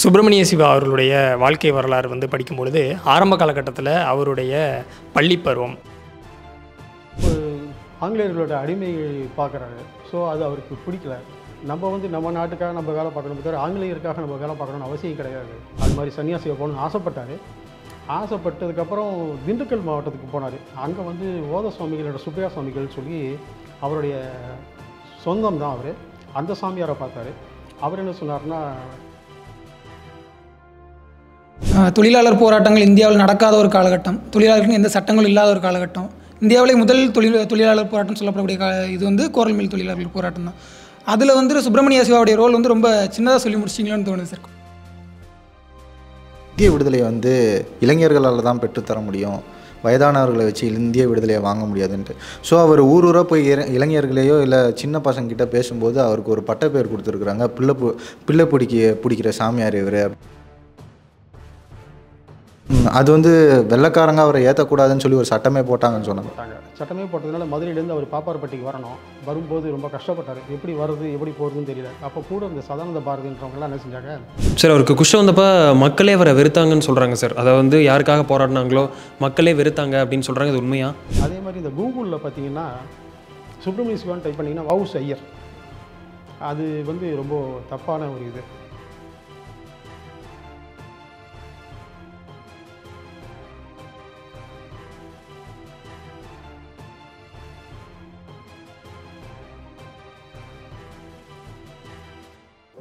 சுப்பிரமணிய சிவா அவர்களுடைய வாழ்க்கை வரலாறு வந்து படிக்கும் பொழுது ஆரம்ப காலகட்டத்தில் அவருடைய பள்ளி பருவம். ஒரு ஆங்கிலேயர்களோட அடிமையை பார்க்குறாரு. ஸோ அது அவருக்கு பிடிக்கல. நம்ம வந்து நம்ம நாட்டுக்காக நம்ம வேலை பார்க்கணும். தவிர ஆங்கிலேயருக்காக நம்ம வேலை பார்க்கணும்னு அவசியம் கிடையாது. அது மாதிரி சன்னியாசியை போகணும்னு ஆசைப்பட்டார். ஆசைப்பட்டதுக்கப்புறம் திண்டுக்கல் மாவட்டத்துக்கு போனார். அங்கே வந்து ஓத சுவாமிகளோட சுப்பையா சுவாமிகள் சொல்லி அவருடைய சொந்தம் தான் அவர். அந்த சாமியாரை பார்த்தாரு. அவர் என்ன சொன்னார்னா தொழிலாளர் போராட்டங்கள் இந்தியாவில் நடக்காத ஒரு காலகட்டம். தொழிலாளர்களுக்கு எந்த சட்டங்களும் இல்லாத ஒரு காலகட்டம். இந்தியாவிலே முதல் தொழில் தொழிலாளர் போராட்டம் சொல்லப்படக்கூடிய கா இது வந்து கோரல் மில் தொழிலாளர்கள் போராட்டம் தான். அதில் வந்து சுப்பிரமணிய சிவாவுடைய ரோல் வந்து ரொம்ப சின்னதாக சொல்லி முடிச்சிங்களோன்னு தோணுது சார் இந்திய விடுதலையை வந்து இளைஞர்களால் தான் பெற்றுத்தர முடியும். வயதானவர்களை வச்சு இந்திய விடுதலையை வாங்க முடியாதுன்ட்டு. ஸோ அவர் ஊர் ஊராக போய் இளைஞர்களையோ இல்லை சின்ன பசங்கக்கிட்ட பேசும்போது அவருக்கு ஒரு பட்டப்பேர் கொடுத்துருக்குறாங்க. பிள்ளை பிள்ளை பிடிக்க பிடிக்கிற சாமியார் இவர். அது வந்து வெள்ளைக்காரங்க அவரை ஏற்றக்கூடாதுன்னு சொல்லி ஒரு சட்டமே போட்டாங்கன்னு சொன்னாங்க. சட்டமே போட்டதுனால மதுரையிலேருந்து அவர் பாப்பாரப்பட்டிக்கு வரணும். வரும்போது ரொம்ப கஷ்டப்பட்டார். எப்படி வருது எப்படி போகிறதுன்னு தெரியல. அப்போ கூட இந்த சதானந்த பாரதின்றவங்கலாம் என்ன செஞ்சாங்க? சார் அவருக்கு குஷ்டம் வந்தப்போ மக்களே அவரை வெறுத்தாங்கன்னு சொல்கிறாங்க சார். அதை வந்து யாருக்காக போராடினாங்களோ மக்களே வெறுத்தாங்க அப்படின்னு சொல்கிறாங்க இது உண்மையா? அதே மாதிரி இந்த கூகுளில் பார்த்தீங்கன்னா சுப்பிரமணிய சிவான்னு டைப் பண்ணிங்கன்னா வவுஸ் ஐயர். அது வந்து ரொம்ப தப்பான ஒரு இது.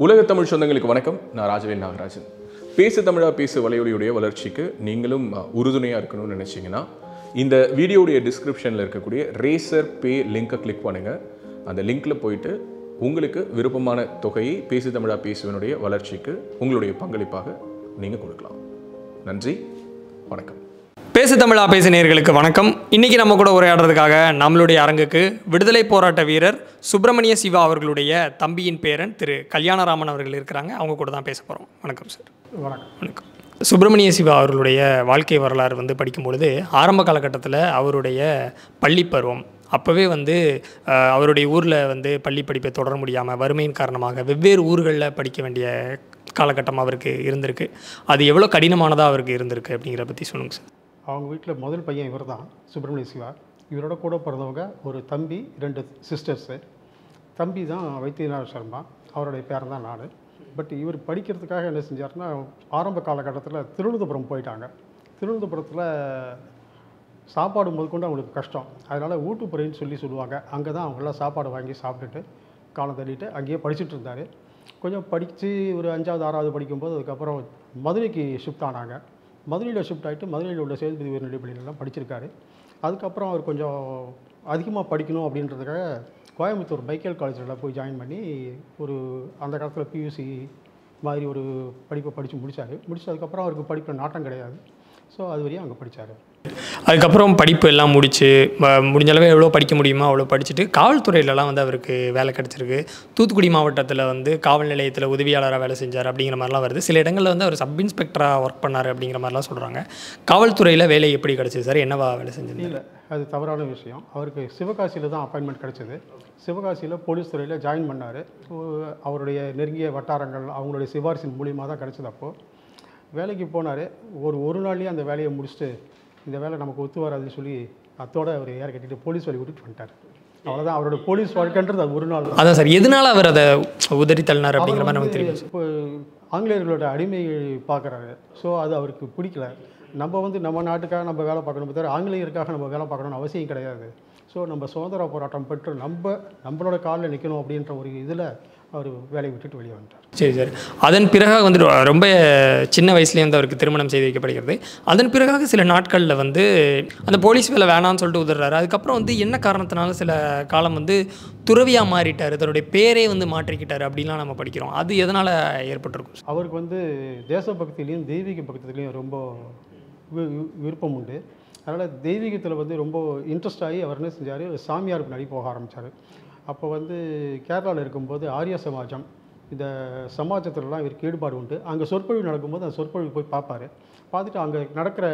உலக தமிழ் சொந்தங்களுக்கு வணக்கம். நான் ராஜவேல் நாகராஜன். பேசு தமிழா பேசு வலையொலியுடைய வளர்ச்சிக்கு நீங்களும் உறுதுணையாக இருக்கணும்னு நினச்சிங்கன்னா இந்த வீடியோடைய டிஸ்கிரிப்ஷனில் இருக்கக்கூடிய ரேசர் பே லிங்கை கிளிக் பண்ணுங்கள் அந்த லிங்க்கில் போயிட்டு உங்களுக்கு விருப்பமான தொகையை பேசு தமிழா பேசுவனுடைய வளர்ச்சிக்கு உங்களுடைய பங்களிப்பாக நீங்கள் கொடுக்கலாம். நன்றி. வணக்கம். பேசு தமிழா பேசு நேயர்களுக்கு வணக்கம். இன்றைக்கி நம்ம கூட உரையாடுறதுக்காக நம்மளுடைய அரங்குக்கு விடுதலை போராட்ட வீரர் சுப்பிரமணிய சிவா அவர்களுடைய தம்பியின் பேரன் திரு கல்யாணராமன் அவர்கள் இருக்கிறாங்க. அவங்க கூட தான் பேச போகிறோம் வணக்கம் சார். வணக்கம். வணக்கம். சுப்பிரமணிய சிவா அவர்களுடைய வாழ்க்கை வரலாறு வந்து படிக்கும் பொழுது ஆரம்ப காலகட்டத்தில் அவருடைய பள்ளி பருவம் அப்போவே வந்து அவருடைய ஊரில் வந்து பள்ளி படிப்பை தொடர முடியாமல் வறுமையின் காரணமாக வெவ்வேறு ஊர்களில் படிக்க வேண்டிய காலகட்டம் அவருக்கு இருந்திருக்கு. அது எவ்வளோ கடினமானதாக அவருக்கு இருந்திருக்கு அப்படிங்கிற பற்றி சொல்லுங்கள் சார். அவங்க வீட்டில் முதல் பையன் இவர் தான் சுப்பிரமணிய சிவா. இவரோட கூட பிறந்தவங்க ஒரு தம்பி ரெண்டு சிஸ்டர்ஸு தம்பி தான் வைத்தியநாத சர்மா அவருடைய பேரன் தான் நான். பட் இவர் படிக்கிறதுக்காக என்ன செஞ்சாருன்னா ஆரம்ப காலகட்டத்தில் திருவனந்தபுரம் போயிட்டாங்க. திருவனந்தபுரத்தில் சாப்பாடு முதற்கொண்டு அவங்களுக்கு கஷ்டம். அதனால் ஊட்டுப்புறைன்னு சொல்லி சொல்லுவாங்க. அங்கே தான் அவங்களாம் சாப்பாடு வாங்கி சாப்பிட்டுட்டு காலம் தள்ளிட்டு அங்கேயே படிச்சுட்டு இருந்தார். கொஞ்சம் படித்து ஒரு அஞ்சாவது ஆறாவது படிக்கும்போது அதுக்கப்புறம் மதுரைக்கு ஷிஃப்ட் ஆனாங்க. மதுரையில் ஷிஃப்ட் ஆகிட்டு மதுரையில் உள்ள சேதுபதி உயர்நிலைப்பள்ளியிலலாம் படிச்சிருக்காரு. அதுக்கப்புறம் அவர் கொஞ்சம் அதிகமாக படிக்கணும் அப்படின்றதுக்காக கோயம்புத்தூர் மைக்கேல் காலேஜில் போய் ஜாயின் பண்ணி ஒரு அந்த காலத்தில் பியூசி மாதிரி ஒரு படிப்பை படித்து முடித்தார் முடிச்சதுக்கப்புறம் அவருக்கு படிப்பில் நாட்டம் கிடையாது. ஸோ அது வரையும் அங்கே படித்தார் அதுக்கப்புறம் படிப்பு எல்லாம் முடிச்சு முடிஞ்சளவு எவ்வளோ படிக்க முடியுமோ அவ்வளோ படிச்சுட்டு காவல்துறையிலலாம் வந்து அவருக்கு வேலை கிடச்சிருக்கு. தூத்துக்குடி மாவட்டத்தில் வந்து காவல் நிலையத்தில் உதவியாளராக வேலை செஞ்சார் அப்படிங்கிற மாதிரிலாம் வருது. சில இடங்களில் வந்து அவர் சப் இன்ஸ்பெக்டராக ஒர்க் பண்ணார் அப்படிங்கிற மாதிரிலாம் சொல்கிறாங்க காவல்துறையில் வேலை எப்படி கிடச்சிது சார்? என்னவா வேலை செஞ்சது இல்லை அது தவறான விஷயம். அவருக்கு சிவகாசியில் தான் அப்பாயின்மெண்ட் கிடச்சிது. சிவகாசியில் போலீஸ் துறையில் ஜாயின் பண்ணார். அவருடைய நெருங்கிய வட்டாரங்கள் அவங்களுடைய சிபாரிசின் மூலியமாக தான் கிடச்சது அப்போது வேலைக்கு போனார். ஒரு ஒரு நாள்லேயே அந்த வேலையை முடிச்சுட்டு இந்த வேலை நமக்கு ஒத்து வராதுன்னு சொல்லி அத்தோட அவர் ஏற கட்டிட்டு போலீஸ் வேலை விட்டுட்டு வந்துட்டார். அவ்வளோதான் அவரோட போலீஸ் வாழ்க்கைன்றது அது ஒரு நாள் தான். அதான் சார் எதனால அவர் அதை உதறி தள்ளினார் அப்படிங்கிற மாதிரி நமக்கு தெரியும் இப்போ ஆங்கிலேயர்களோட அடிமையை பார்க்குறாரு. ஸோ அது அவருக்கு பிடிக்கல. நம்ம வந்து நம்ம நாட்டுக்காக நம்ம வேலை பார்க்கணும். தவிர ஆங்கிலேயருக்காக நம்ம வேலை பார்க்கணும்னு அவசியம் கிடையாது. ஸோ நம்ம சுதந்திர போராட்டம் பெற்று நம்ம நம்மளோட காலில் நிற்கணும் அப்படின்ற ஒரு இதில் அவர் வேலையை விட்டுட்டு வெளியே வந்துட்டார். சரி சார். அதன் பிறகாக வந்து ரொம்ப சின்ன வயசுலேயே வந்து அவருக்கு திருமணம் செய்து வைக்கப்படுகிறது. அதன் பிறகாக சில நாட்களில் வந்து அந்த போலீஸ் வேலை வேணாம்னு சொல்லிட்டு உதறாரு. அதுக்கப்புறம் வந்து என்ன காரணத்தினால சில காலம் வந்து துறவியாக மாறிட்டார்? தன்னுடைய பேரே வந்து மாற்றிக்கிட்டார் அப்படின்லாம் நம்ம படிக்கிறோம். அது எதனால் ஏற்பட்டிருக்கும்? அவருக்கு வந்து தேசபக்தியிலையும் தெய்வீக பக்திலையும் ரொம்ப விருப்பம் உண்டு. அதனால் தெய்வீகத்தில் வந்து ரொம்ப இன்ட்ரெஸ்ட் ஆகி அவர் என்ன செஞ்சார்? சாமியார் பின்னாடி போக ஆரம்பித்தார் அப்போ வந்து கேரளாவில் இருக்கும்போது ஆரிய சமாஜம் இந்த சமாஜத்துலலாம் இவருக்கு ஈடுபாடு உண்டு. அங்கே சொற்பொழிவு நடக்கும்போது அந்த சொற்பொழிவு போய் பார்ப்பாரு. பார்த்துட்டு அங்கே நடக்கிற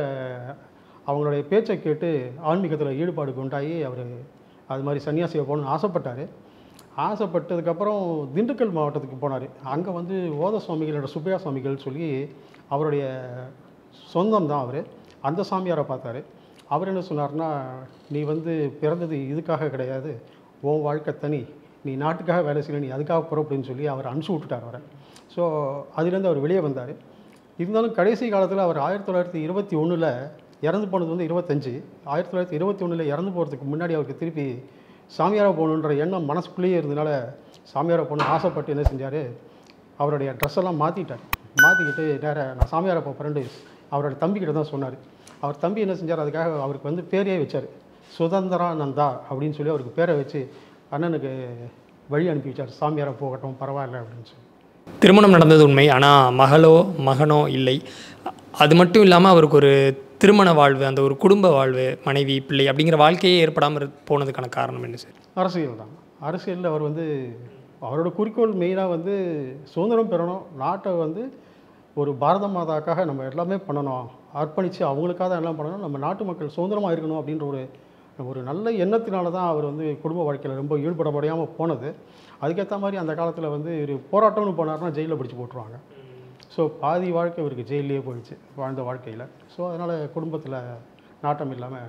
அவங்களுடைய பேச்சை கேட்டு ஆன்மீகத்தில் ஈடுபாடு உண்டாகி அவர் அது மாதிரி சன்னியாசியை போகணும்னு ஆசைப்பட்டார். ஆசைப்பட்டதுக்கப்புறம் திண்டுக்கல் மாவட்டத்துக்கு போனார். அங்கே வந்து ஓத சுவாமிகளோட சுப்பையா சுவாமிகள் சொல்லி அவருடைய சொந்தம் தான் அவர். அந்த சாமியாரை பார்த்தாரு. அவர் என்ன சொன்னார்னா நீ வந்து பிறந்தது இதுக்காக கிடையாது. உன் வாழ்க்கை தனி. நீ நாட்டுக்காக வேலை செய்யல நீ அதுக்காக புறப்படுன்னு சொல்லி அவர் அனுப்பிச்சு விட்டுட்டார் அவரை. ஸோ அதுலேருந்து அவர் வெளியே வந்தார். இருந்தாலும் கடைசி காலத்தில் அவர் ஆயிரத்தி தொள்ளாயிரத்தி இருபத்தி ஒன்றில் இறந்து போனது வந்து இருபத்தஞ்சு. ஆயிரத்தி தொள்ளாயிரத்தி இருபத்தி ஒன்றில் இறந்து போகிறதுக்கு முன்னாடி அவருக்கு திருப்பி சாமியாராக போகணுன்ற எண்ணம் மனசுக்குள்ளேயே இருந்தனால சாமியாராக போகணும்னு ஆசைப்பட்டு என்ன செஞ்சார்? அவருடைய ட்ரெஸ் எல்லாம் மாற்றிட்டார் மாற்றிக்கிட்டு நேராக நான் சாமியாரை போகிறேன்னு அவரோட தம்பிக்கிட்ட தான் சொன்னார். அவர் தம்பி என்ன செஞ்சார்? அதுக்காக அவருக்கு வந்து பேரையே வச்சார். சுதந்திரானந்தா அப்படின்னு சொல்லி அவருக்கு பேரை வச்சு அண்ணனுக்கு வழி அனுப்பி வச்சார். சாமியாரை போகட்டும் பரவாயில்ல அப்படின்னு சொல்லி. திருமணம் நடந்தது உண்மை. ஆனால் மகளோ மகனோ இல்லை. அது மட்டும் இல்லாமல் அவருக்கு ஒரு திருமண வாழ்வு அந்த ஒரு குடும்ப வாழ்வு மனைவி பிள்ளை அப்படிங்கிற வாழ்க்கையே ஏற்படாமல் போனதுக்கான காரணம் என்ன சார்? அரசியல் தான். அரசியலில் அவர் வந்து அவரோட குறிக்கோள் மெயினாக வந்து சுதந்திரம் பெறணும். நாட்டை வந்து ஒரு பாரத மாதாக்காக நம்ம எல்லாமே பண்ணணும். அர்ப்பணித்து அவங்களுக்காக எல்லாம் பண்ணணும். நம்ம நாட்டு மக்கள் சுதந்திரமாக இருக்கணும் அப்படின்ற ஒரு ஒரு நல்ல எண்ணத்தினால தான் அவர் வந்து குடும்ப வாழ்க்கையில் ரொம்ப ஈடுபட முடியாமல் போனது. அதுக்கேற்ற மாதிரி அந்த காலத்தில் வந்து ஒரு போராட்டம்னு போனார்னா ஜெயிலில் பிடிச்சி போட்டுருவாங்க. ஸோ பாதி வாழ்க்கை இவருக்கு ஜெயிலே போயிடுச்சு வாழ்ந்த வாழ்க்கையில். ஸோ அதனால் குடும்பத்தில் நாட்டம் இல்லாமல்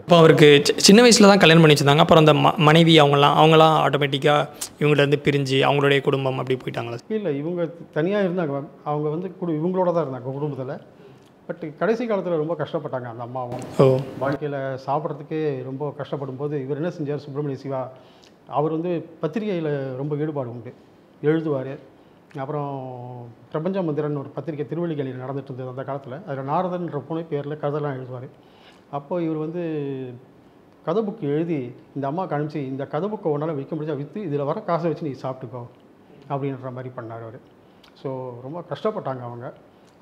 இப்போ அவருக்கு சின்ன வயசில் தான் கல்யாணம் பண்ணி வச்சிருந்தாங்க. அப்புறம் அந்த ம மனைவி அவங்களாம் அவங்களாம் ஆட்டோமேட்டிக்காக இவங்கள்ட்ட பிரிஞ்சு அவங்களுடைய குடும்பம் அப்படி போயிட்டாங்களா? இல்லை இவங்க தனியாக இருந்தாங்க. அவங்க வந்து குடு இவங்களோட தான் இருந்தாங்க குடும்பத்தில். பட் கடைசி காலத்தில் ரொம்ப கஷ்டப்பட்டாங்க அந்த அம்மாவும். வாழ்க்கையில் சாப்பிட்றதுக்கே ரொம்ப கஷ்டப்படும் போது இவர் என்ன செஞ்சார்? சுப்பிரமணிய சிவா அவர் வந்து பத்திரிகையில் ரொம்ப ஈடுபாடு உண்டு. எழுதுவார். அப்புறம் பிரபஞ்ச மந்திரன் ஒரு பத்திரிகை திருவள்ளிக்கலையில் நடந்துட்டு இருந்தது அந்த காலத்தில். அதில் நாரதன்ற புனை பேரில் கதைலாம் எழுதுவார். அப்போ இவர் வந்து கதை புக் எழுதி இந்த அம்மாவுக்கு அனுப்பிச்சு இந்த கதை புக்கை உன்னால் விற்க முடிஞ்சா விற்று இதில் வர காசை வச்சு நீ சாப்பிட்டுக்கோ அப்படின்ற மாதிரி பண்ணார் அவர். ஸோ ரொம்ப கஷ்டப்பட்டாங்க அவங்க.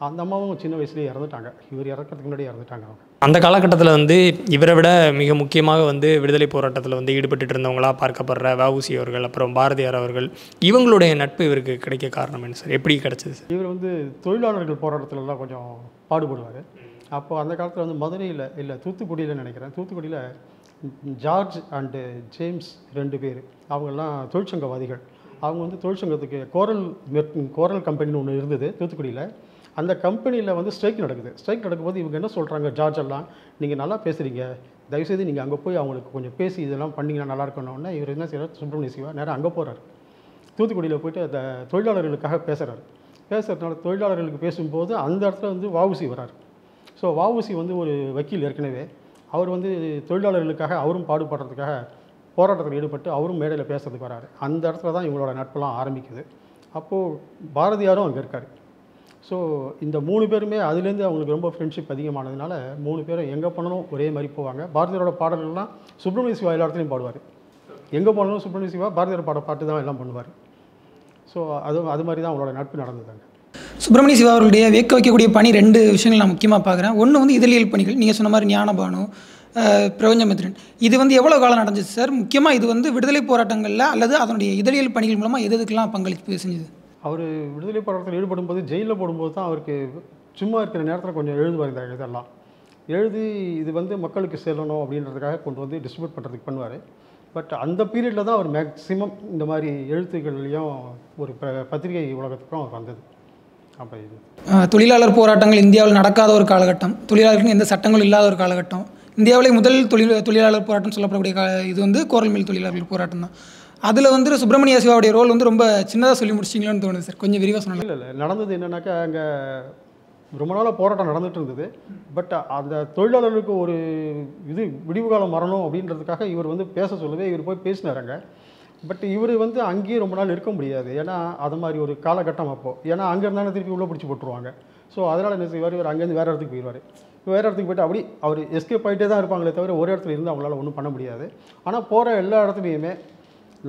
அந்த அம்மாவும் சின்ன வயசுலேயே இறந்துட்டாங்க. இவர் இறக்கிறதுக்கு முன்னாடி இறந்துட்டாங்க அவங்க. அந்த காலகட்டத்தில் வந்து இவரை விட மிக முக்கியமாக வந்து விடுதலை போராட்டத்தில் வந்து ஈடுபட்டுட்டு இருந்தவங்களா பார்க்கப்படுற வஉசி அவர்கள் அப்புறம் பாரதியார் அவர்கள் இவங்களுடைய நட்பு இவருக்கு கிடைக்க காரணம் என்ன சார்? எப்படி கிடைச்சது சார்? இவர் வந்து தொழிலாளர்கள் போராட்டத்துலலாம் கொஞ்சம் பாடுபடுவார். அப்போ அந்த காலத்தில் வந்து மதுரையில் இல்லை தூத்துக்குடியில் நினைக்கிறேன். தூத்துக்குடியில் ஜார்ஜ் அண்டு ஜேம்ஸ் ரெண்டு பேர். அவங்கெல்லாம் தொழிற்சங்கவாதிகள். அவங்க வந்து தொழிற்சங்கத்துக்கு கோரல் கோரல் கம்பெனின்னு ஒன்று இருந்தது தூத்துக்குடியில். அந்த கம்பெனியில் வந்து ஸ்ட்ரைக் நடக்குது. ஸ்ட்ரைக் நடக்கும்போது இவங்க என்ன சொல்கிறாங்க ஜார்ஜ் எல்லாம் நீங்கள் நல்லா பேசுகிறீங்க தயவுசெய்து நீங்கள் அங்கே போய் அவங்களுக்கு கொஞ்சம் பேசி இதெல்லாம் பண்ணிங்கன்னா நல்லா இருக்கணும்னா இவர் என்ன செய்கிறார் சுப்பிரமணிய சிவா நேராக அங்கே போகிறார் தூத்துக்குடியில் போயிட்டு அந்த தொழிலாளர்களுக்காக பேசுகிறார் பேசுகிறதுனால தொழிலாளர்களுக்கு பேசும்போது அந்த இடத்துல வந்து வாவுசி வரார். ஸோ வாவுசி வந்து ஒரு வக்கீல் ஏற்கனவே. அவர் வந்து தொழிலாளர்களுக்காக அவரும் பாடுபடுறதுக்காக போராட்டத்தில் ஈடுபட்டு அவரும் மேடையில் பேசுறதுக்கு வராரு. அந்த இடத்துல தான் இவங்களோட நட்பெல்லாம் ஆரம்பிக்குது. அப்போது பாரதியாரும் அங்கே இருக்கார். ஸோ இந்த மூணு பேருமே அதுலேருந்து அவங்களுக்கு ரொம்ப ஃப்ரெண்ட்ஷிப் அதிகமானதுனால மூணு பேரும் எங்கே போனாலும் ஒரே மாதிரி போவாங்க. பாரதியாரோட பாடல்கள்லாம் சுப்பிரமணிய சிவா எல்லா இடத்துலையும் பாடுவார். எங்கே போனாலும் சுப்பிரமணிய சிவா பாரதியார் பாட பாட்டு தான் எல்லாம் பண்ணுவார். ஸோ அது அது மாதிரி தான் அவங்களோட நட்பு நடந்ததுங்க. சுப்பிரமணிய சிவா அவர்களுடைய வேக்க வைக்கக்கூடிய பணி ரெண்டு விஷயங்கள் நான் முக்கியமாக பார்க்குறேன். ஒன்று வந்து இதழியல் பணிகள். நீங்கள் சொன்ன மாதிரி ஞானபானு பிரபஞ்சமித்ரன். இது வந்து எவ்வளோ காலம் நடந்துச்சு சார் முக்கியமாக இது வந்து விடுதலை போராட்டங்களில் அல்லது அதனுடைய இதழியல் பணிகள் மூலமாக எது எதுக்கெல்லாம் பங்களிப்பு செஞ்சது? அவர் விடுதலை போராட்டத்தில் ஈடுபடும் போது ஜெயிலில் போடும்போது தான் அவருக்கு சும்மா இருக்கிற நேரத்தில் கொஞ்சம் எழுதுவார் இந்த இதெல்லாம் எழுதி இது வந்து மக்களுக்கு செல்லணும் அப்படின்றதுக்காக கொண்டு வந்து டிஸ்ட்ரிபியூட் பண்ணுறதுக்கு பண்ணுவார். பட் அந்த பீரியடில் தான் அவர் மேக்ஸிமம் இந்த மாதிரி எழுத்துக்கள்லையும் ஒரு ப- பத்திரிகை உலகத்துக்கும் அவர் வந்தது. அப்போ இது. தொழிலாளர் போராட்டங்கள் இந்தியாவில் நடக்காத ஒரு காலகட்டம். தொழிலாளர்களுக்கு எந்த சட்டங்களும் இல்லாத ஒரு காலகட்டம். இந்தியாவிலே முதல் தொழில் தொழிலாளர் போராட்டம் சொல்லப்படக்கூடிய கா இது வந்து கோரல் மில் தொழிலாளர்கள் போராட்டம் தான். அதில் வந்து சுப்பிரமணிய சிவாவுடைய ரோல் வந்து ரொம்ப சின்னதாக சொல்லி முடிச்சிங்களோன்னு தோணுது சார். கொஞ்சம் விரிவாக சொன்னாங்க இல்லை இல்லை நடந்தது என்னன்னாக்கா அங்கே ரொம்ப நாளாக போராட்டம் நடந்துட்டு இருந்தது. பட் அந்த தொழிலாளர்களுக்கு ஒரு இது விடிவு காலம் வரணும் அப்படின்றதுக்காக இவர் வந்து பேச சொல்லவே இவர் போய் பேசினாருங்க பட் இவர் வந்து அங்கேயே ரொம்ப நாள் இருக்க முடியாது. ஏன்னா அது மாதிரி ஒரு காலகட்டம் அப்போது ஏன்னா அங்கே இருந்தாலும் திருப்பி உள்ளே பிடிச்சி போட்டுருவாங்க. ஸோ அதனால் என்ன செய்வார்? இவர் அங்கேருந்து வேறு இடத்துக்கு போயிடுவார். வேறு இடத்துக்கு போயிட்டு அப்படி அவர் எஸ்கேப் ஆகிட்டே தான் இருப்பாங்களே தவிர ஒரு இடத்துல இருந்து அவங்களால ஒன்றும் பண்ண முடியாது. ஆனால் போகிற எல்லா இடத்துலையுமே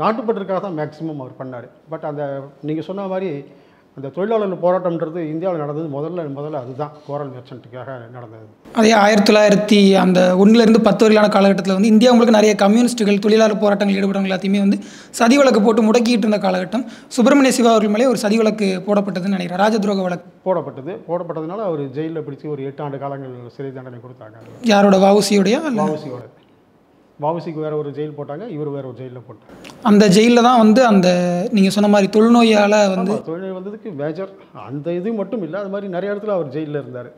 நாட்டுப்பற்றுக்காக தான் மேக்ஸிமம் அவர் பண்ணார். பட் அந்த நீங்கள் சொன்ன மாதிரி அந்த தொழிலாளர்கள் போராட்டம்ன்றது இந்தியாவில் நடந்தது முதல்ல முதல்ல அதுதான். கோரல் மெர்ச்சன்ட்டுக்காக நடந்தது. அதே ஆயிரத்தி தொள்ளாயிரத்தி அந்த ஒன்றிலிருந்து பத்து வரையிலான காலகட்டத்தில் வந்து இந்தியா உங்களுக்கு நிறைய கம்யூனிஸ்ட்டுகள் தொழிலாளர் போராட்டங்கள் ஈடுபடுறவங்க எல்லாத்தையுமே வந்து சதி வழக்கு போட்டு முடக்கிட்டு இருந்த காலகட்டம். சுப்பிரமணிய சிவா அவர்கள் மேலே ஒரு சதி வழக்கு போடப்பட்டதுன்னு நினைக்கிறேன். ராஜதுரோக வழக்கு. போடப்பட்டது. போடப்பட்டதுனால அவர் ஜெயிலில் பிடிச்சி ஒரு எட்டு ஆண்டு காலங்கள் சிறை தண்டனை கொடுத்தாங்க. யாரோட வவுசியோடைய வாவசியோட வாவுசிக்கு வேற ஒரு ஜெயில் போட்டாங்க இவர் வேற ஒரு ஜெயிலில் போட்டாங்க அந்த ஜெயிலில் தான் வந்து அந்த நீங்கள் சொன்ன மாதிரி தொழுநோயால் வந்து தொழில் வந்ததுக்கு மேஜர் அந்த இது மட்டும் இல்லை அது மாதிரி நிறைய இடத்துல அவர் ஜெயிலில் இருந்தார்.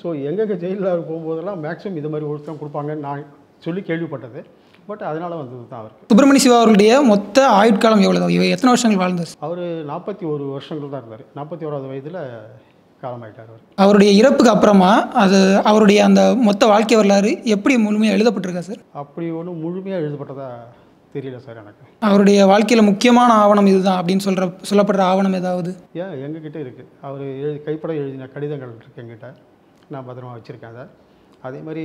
ஸோ எங்கெங்கே ஜெயிலில் அவர் போகும்போதெல்லாம் மேக்ஸிமம் இது மாதிரி ஒழுக்கம் கொடுப்பாங்கன்னு நான் சொல்லி கேள்விப்பட்டது. பட் அதனால் வந்தது தான் அவருக்கு. சுப்பிரமணிய சிவா அவர்களுடைய மொத்த ஆயுட்காலம் எவ்வளவு? இவர் எத்தனை வருஷங்கள் வாழ்ந்தார்? அவர் நாற்பத்தி ஒரு வருஷங்கள் தான் இருந்தார். நாற்பத்தி ஓராவது வயதில் காலமாயிட்டார் அவர். அவருடைய இறப்புக்கு அப்புறமா அது அவருடைய அந்த மொத்த வாழ்க்கை வரலாறு எப்படி முழுமையாக எழுதப்பட்டிருக்கா சார்? அப்படி ஒன்றும் முழுமையாக எழுதப்பட்டதா தெரியல சார் எனக்கு. அவருடைய வாழ்க்கையில் முக்கியமான ஆவணம் இதுதான் அப்படின்னு சொல்கிற சொல்லப்படுற ஆவணம் ஏதாவது? ஏன்? எங்ககிட்ட இருக்குது அவர் எழுதி கைப்பட எழுதின கடிதங்கள் இருக்குது எங்கிட்ட நான் பத்திரமா வச்சுருக்கேன் அதை. அதே மாதிரி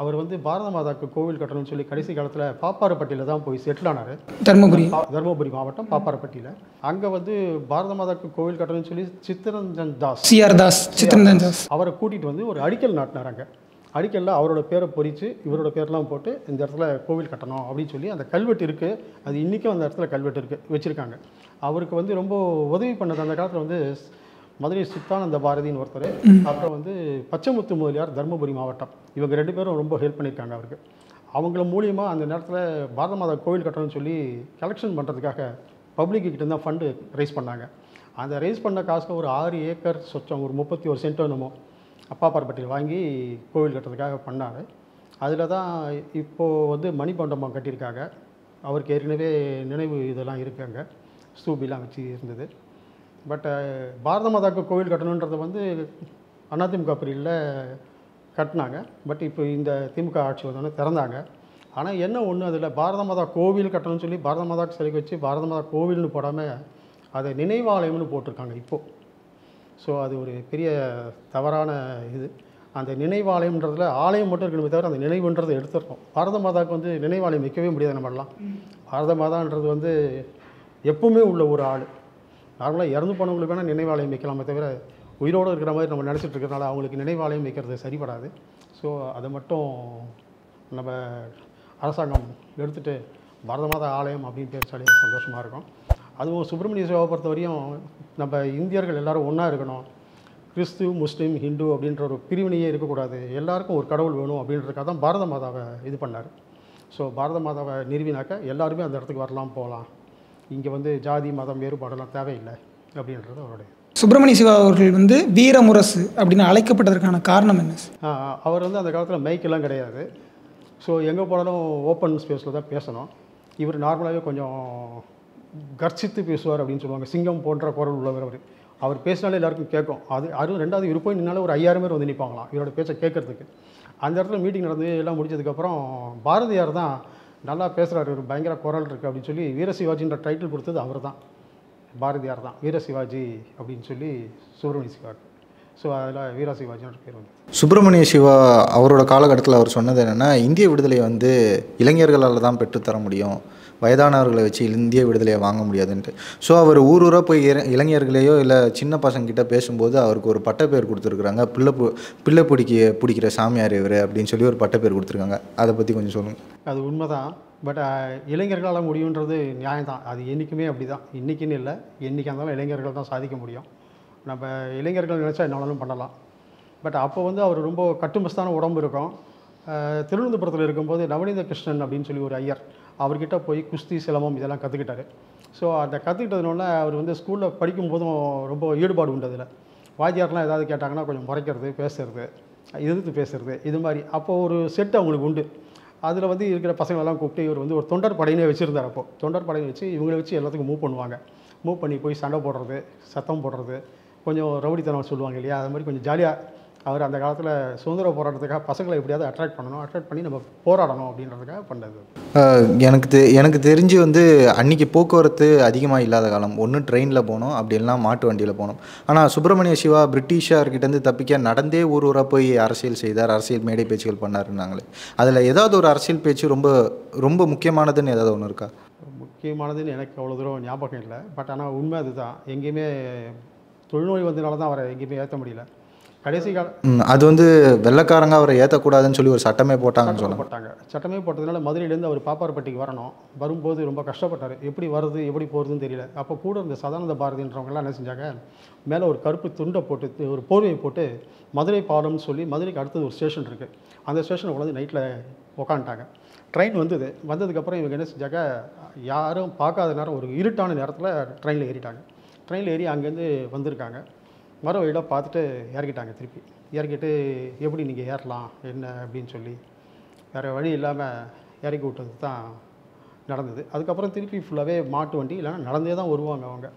அவர் வந்து பாரத மாதாக்கு கோவில் கட்டணும்னு சொல்லி கடைசி காலத்தில் பாப்பாரப்பட்டியில் தான் போய் செட்டில் ஆனார். தர்மபுரி. தருமபுரி மாவட்டம் பாப்பாரப்பட்டியில். அங்கே வந்து பாரத மாதாக்கு கோவில் கட்டணும்னு சொல்லி Chittaranjan Das. C R Das Chittaranjan Das. அவரை கூட்டிகிட்டு வந்து ஒரு அடிக்கல் நாட்டினார் அங்கே. அடிக்கல்ல அவரோட பேரை பொறிச்சு இவரோட பேர்லாம் போட்டு இந்த இடத்துல கோவில் கட்டணும் அப்படின்னு சொல்லி அந்த கல்வெட்டு இருக்குது அது இன்றைக்கும் அந்த இடத்துல கல்வெட்டு இருக்குது வச்சுருக்காங்க. அவருக்கு வந்து ரொம்ப உதவி பண்ணது அந்த காலத்தில் வந்து மதுரை சித்தானந்த பாரதின்னு ஒருத்தர். அப்புறம் வந்து பச்சைமுத்து முதலியார் தருமபுரி மாவட்டம். இவங்க ரெண்டு பேரும் ரொம்ப ஹெல்ப் பண்ணியிருக்காங்க அவருக்கு. அவங்கள மூலியமாக அந்த நேரத்தில் பாரத மாதா கோவில் கட்டணும்னு சொல்லி கலெக்ஷன் பண்ணுறதுக்காக பப்ளிக் கிட்ட தான் ஃபண்டு ரைஸ் பண்ணாங்க. அந்த ரைஸ் பண்ண காசுக்கு ஒரு ஆறு ஏக்கர் சொச்சம் ஒரு முப்பத்தி ஒரு சென்டோனமோ என்னமோ அப்பாப்பார்பட்டியில் வாங்கி கோவில் கட்டுறதுக்காக பண்ணார். அதில் தான் இப்போது வந்து மணிமண்டபம் கட்டியிருக்காங்க. அவருக்கு ஏற்கனவே நினைவு இதெல்லாம் இருக்காங்க ஸ்தூபிலாம் வச்சு இருந்தது. பட் பாரத மாதாக்கு கோவில் கட்டணுன்றதை வந்து அதிமுக பீரியடில் கட்டினாங்க. பட் இப்போ இந்த திமுக ஆட்சி வந்தோடனே திறந்தாங்க. ஆனால் என்ன ஒன்று அதில் பாரத மாதா கோவில் கட்டணும்னு சொல்லி பாரத மாதாக்கு சிலைக்கு வச்சு பாரத மாதா கோவில்னு போடாமல் அதை நினைவாலயம்னு போட்டிருக்காங்க இப்போது ஸோ அது ஒரு பெரிய தவறான இது. அந்த நினைவாலயம்ன்றதுல ஆலயம் மட்டும் இருக்கணுமே தவிர அந்த நினைவுன்றதை எடுத்துடணும் பாரத மாதாவுக்கு வந்து நினைவாலயம் வைக்கவே முடியாது நம்மளாம் பாரத மாதான்றது வந்து எப்பவுமே உள்ள ஒரு ஆள். நார்மலாக இறந்து போனவங்களுக்கு வேணால் நினைவாலயம் வைக்கலாமே தவிர உயிரோடு இருக்கிற மாதிரி நம்ம நினச்சிட்டு இருக்கிறனால அவங்களுக்கு நினைவாலயம் வைக்கிறது சரிப்படாது ஸோ அதை மட்டும் நம்ம அரசாங்கம் எடுத்துகிட்டு பாரத மாதா ஆலயம் அப்படின்னு பேசாலே சந்தோஷமாக இருக்கும். அதுவும் சுப்பிரமணிய சிவாவை பொறுத்த வரையும் நம்ம இந்தியர்கள் எல்லாரும் ஒன்றா இருக்கணும். கிறிஸ்து முஸ்லீம் ஹிந்து அப்படின்ற ஒரு பிரிவினையே இருக்கக்கூடாது. எல்லாருக்கும் ஒரு கடவுள் வேணும் அப்படின்றதுக்காக தான் பாரத மாதாவை இது பண்ணார். ஸோ பாரத மாதாவை நிறுவினாக்க எல்லாருமே அந்த இடத்துக்கு வரலாம் போகலாம். இங்கே வந்து ஜாதி மதம் வேறுபாடெல்லாம் தேவையில்லை அப்படின்றது அவருடைய. சுப்பிரமணிய சிவா அவர்கள் வந்து வீரமுரசு அப்படின்னு அழைக்கப்பட்டதற்கான காரணம் என்ன? அவர் வந்து அந்த காலத்தில் மைக்கெல்லாம் கிடையாது. ஸோ எங்கே போனாலும் ஓப்பன் ஸ்பேஸில் தான் பேசணும். இவர் நார்மலாகவே கொஞ்சம் கர்ச்சித்து பேசுவார் அப்படின்னு சொல்லுவாங்க. சிங்கம் போன்ற குரல் உள்ளவர் அவர். அவர் பேசினாலே எல்லாருக்கும் கேட்கும். அது அதுவும் ரெண்டாவது இவர் போய் நின்னாலே ஒரு ஐயாயிரம் பேர் வந்து நிற்பாங்களாம் இவரோட பேச்சை கேட்கறதுக்கு. அந்த இடத்துல மீட்டிங் நடந்து எல்லாம் முடிச்சதுக்கப்புறம் பாரதியார் தான் நல்லா பேசுகிறாரு ஒரு பயங்கர குரல் இருக்குது அப்படின்னு சொல்லி வீர சிவாஜின்ற டைட்டில் கொடுத்தது அவர் தான் பாரதியார் தான். வீர சிவாஜி அப்படின்னு சொல்லி சுப்பிரமணிய சிவாஜி ஸோ அதில் வீரசிவாஜின்ற பேர் வந்து சுப்பிரமணிய சிவா அவரோட காலகட்டத்தில் அவர் சொன்னது என்னென்னா இந்திய விடுதலை வந்து இளைஞர்களால் தான் பெற்றுத்தர முடியும். வயதானவர்களை வச்சு இந்திய விடுதலையை வாங்க முடியாதுன்ட்டு. ஸோ அவர் ஊர் ஊராக போய் இளைஞர்களையோ இல்லை சின்ன பசங்கக்கிட்ட பேசும்போது அவருக்கு ஒரு பட்டப்பேர் கொடுத்துருக்குறாங்க. பிள்ளை பு பிள்ளை பிடிக்க பிடிக்கிற சாமியார் இவர் அப்படின்னு சொல்லி ஒரு பட்டப்பேர் கொடுத்துருக்காங்க. அதை பற்றி கொஞ்சம் சொல்லுங்கள் அது உண்மைதான். பட் இளைஞர்களால் முடியுன்றது நியாயம் தான் அது என்றைக்குமே அப்படி தான் இன்றைக்கின்னு இல்லை. என்றைக்கு இருந்தாலும் இளைஞர்கள் தான் சாதிக்க முடியும். நம்ம இளைஞர்கள் நினச்சா என்னாலும் பண்ணலாம். பட் அப்போ வந்து அவர் ரொம்ப கட்டுமஸ்தான உடம்பு இருக்கும். திருவனந்தபுரத்தில் இருக்கும்போது நவநீத கிருஷ்ணன் அப்படின்னு சொல்லி ஒரு ஐயர். அவர்கிட்ட போய் குஸ்தி சிலம்பம் இதெல்லாம் கற்றுக்கிட்டாரு ஸோ அந்த கற்றுக்கிட்டதுனால அவர் வந்து ஸ்கூலில் படிக்கும் போதும் ரொம்ப ஈடுபாடு உண்டு அதில். வாத்தியார்லாம் ஏதாவது கேட்டாங்கன்னா கொஞ்சம் முறைக்கிறது பேசுறது எதிர்த்து பேசுறது இது மாதிரி. அப்போது ஒரு செட் அவங்களுக்கு உண்டு. அதில் வந்து இருக்கிற பசங்களெல்லாம் கூப்பிட்டு இவர் வந்து ஒரு தொண்டர் படையினே வச்சுருந்தார் அப்போ. தொண்டர் படையை வச்சு இவங்களை வச்சு எல்லாத்துக்கும் மூவ் பண்ணுவாங்க. மூவ் பண்ணி போய் சண்டை போடுறது சத்தம் போடுறது கொஞ்சம் ரவுடித்தனம் சொல்லுவாங்க இல்லையா? அது மாதிரி கொஞ்சம் ஜாலியாக அவர் அந்த காலத்தில் சுதந்திர போராட்டத்துக்காக பசங்களை எப்படியாவது அட்ராக்ட் பண்ணணும் அட்ராக்ட் பண்ணி நம்ம போராடணும் அப்படின்றதுக்காக பண்ணது. எனக்கு தெ எனக்கு தெரிஞ்சு வந்து அன்றைக்கி போக்குவரத்து அதிகமாக இல்லாத காலம். ஒன்று ட்ரெயினில் போனோம் அப்படி இல்லைனா மாட்டு வண்டியில் போனோம். ஆனால் சுப்பிரமணிய சிவா பிரிட்டிஷார்கிட்டேருந்து தப்பிக்க நடந்தே ஊர் ஊராக போய் அரசியல் செய்தார் அரசியல் மேடை பேச்சுகள் பண்ணாருன்னாங்களே. அதில் ஏதாவது ஒரு அரசியல் பேச்சு ரொம்ப ரொம்ப முக்கியமானதுன்னு ஏதாவது ஒன்று இருக்கா? முக்கியமானதுன்னு எனக்கு அவ்வளோ தூரம் ஞாபகம் இல்லை. பட் ஆனால் உண்மை அதுதான். எங்கேயுமே தொழுநோய் வந்ததுனால தான் அவரை எங்கேயுமே ஏற்ற முடியல. கடைசி கால ம், அது வந்து வெள்ளைக்காரங்க அவரை ஏற்றக்கூடாதுன்னு சொல்லி ஒரு சட்டமே போட்டாங்கன்னு சொன்னாங்க. போட்டாங்க. சட்டமே போட்டதுனால மதுரையிலேருந்து அவர் பாப்பாரப்பட்டிக்கு வரணும். வரும்போது ரொம்ப கஷ்டப்பட்டார். எப்படி வருது எப்படி போகிறதுன்னு தெரியல. அப்போ கூட இருந்த சதானந்த பாரதின்றவங்கலாம் என்ன செஞ்சாங்க? மேலே ஒரு கருப்பு துண்டை போட்டு ஒரு போர்வையை போட்டு மதுரை பாலம்னு சொல்லி மதுரைக்கு அடுத்தது ஒரு ஸ்டேஷன் இருக்குது அந்த ஸ்டேஷனை உட்காந்து நைட்டில் உக்காந்துட்டாங்க. ட்ரெயின் வந்தது. வந்ததுக்கப்புறம் இவங்க என்ன செஞ்சாங்க? யாரும் பார்க்காத நேரம் ஒரு இருட்டான நேரத்தில் ட்ரெயினில் ஏறிட்டாங்க. ட்ரெயினில் ஏறி அங்கேருந்து வந்திருக்காங்க. மர வழியில் பார்த்துட்டு இறக்கிட்டாங்க திருப்பி. இறக்கிட்டு எப்படி நீங்கள் ஏறலாம் என்ன அப்படின்னு சொல்லி வேறு வழி இல்லாமல் இறக்கி விட்டது தான் நடந்தது. அதுக்கப்புறம் திருப்பி ஃபுல்லாகவே மாட்டு வண்டி இல்லைன்னா நடந்தே தான் வருவாங்க அவங்க.